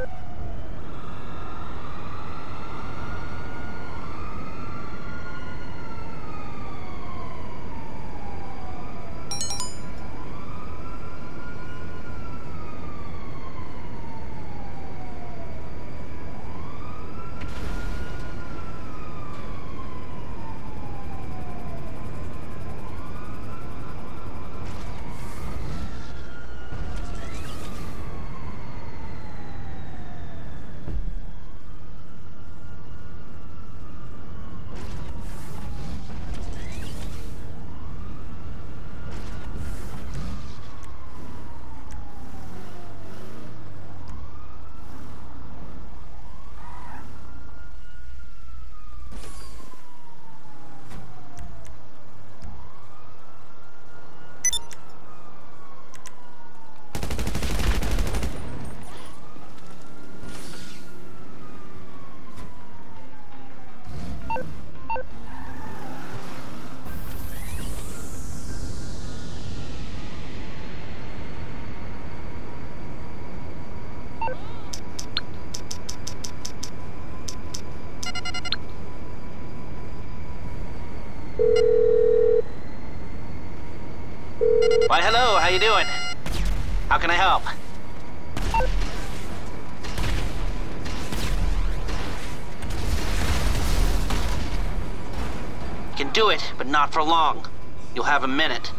you Why, hello, how you doing? How can I help? You can do it, but not for long. You'll have a minute.